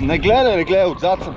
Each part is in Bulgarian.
Ne gledaj, ne gledaj, odzad sem.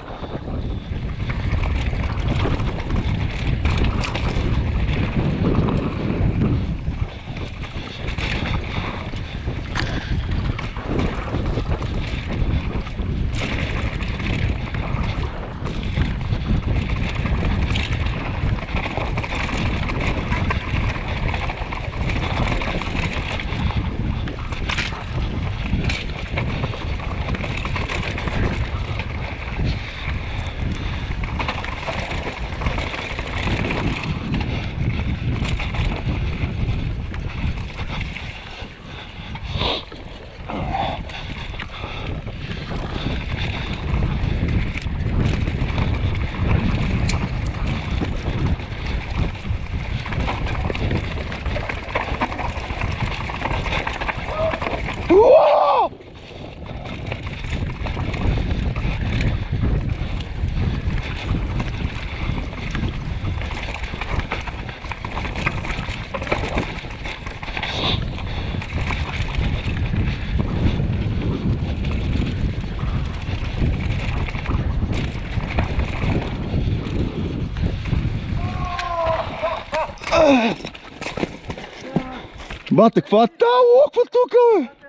Bate que fala, tá oco, Tuca, ué.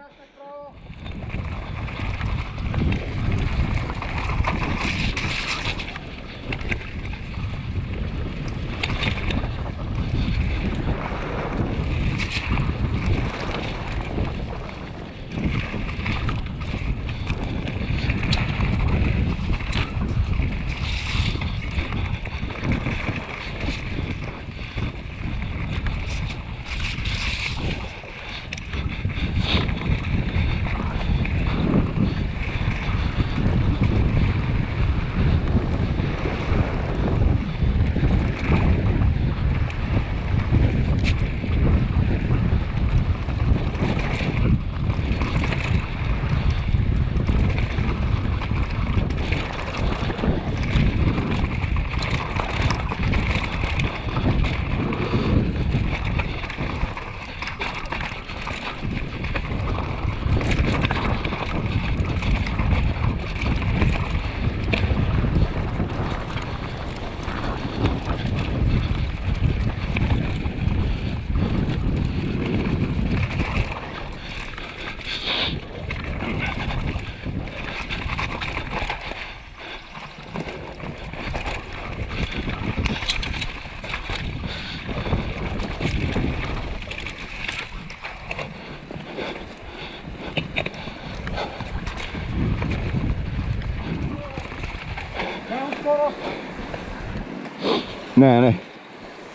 Не, не.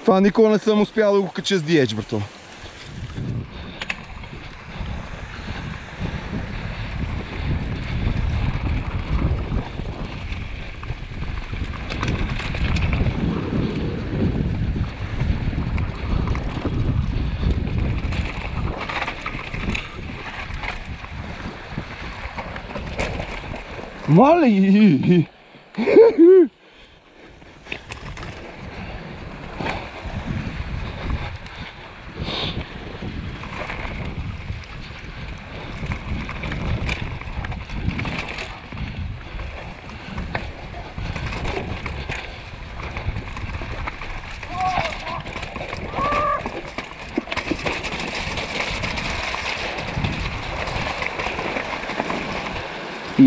Това никога не съм успял да го кача с диеч, брато. Мали!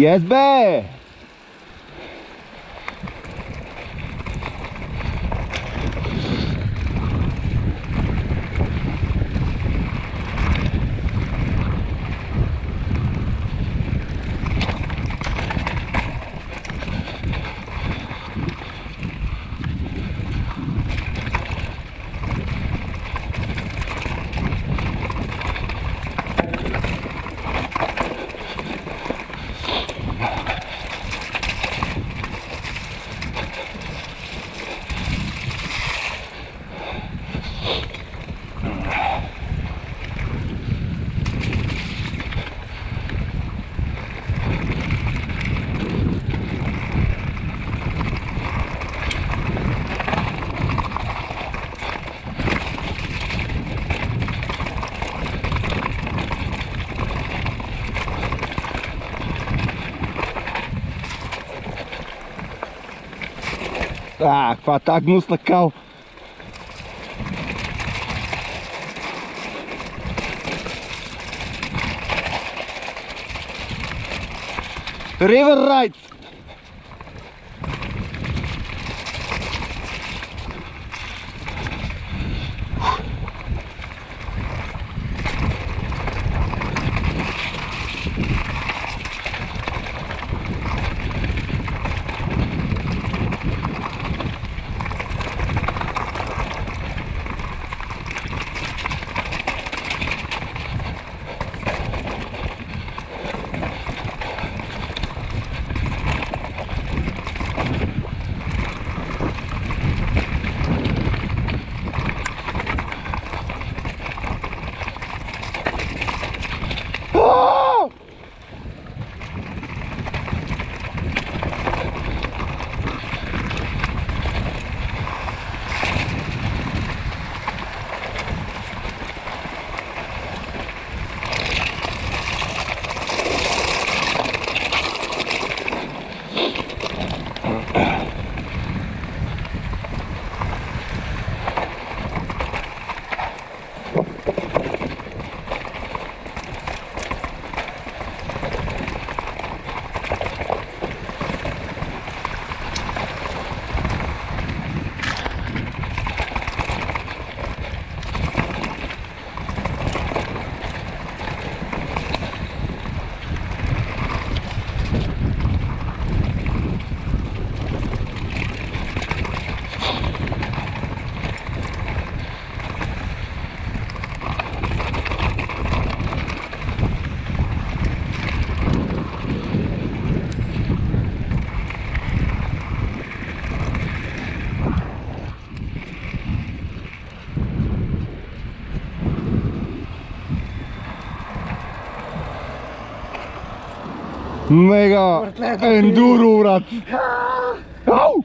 Yes, babe. Так, подогнусь накал. River Rides. Mega Enduro-Rad. Au!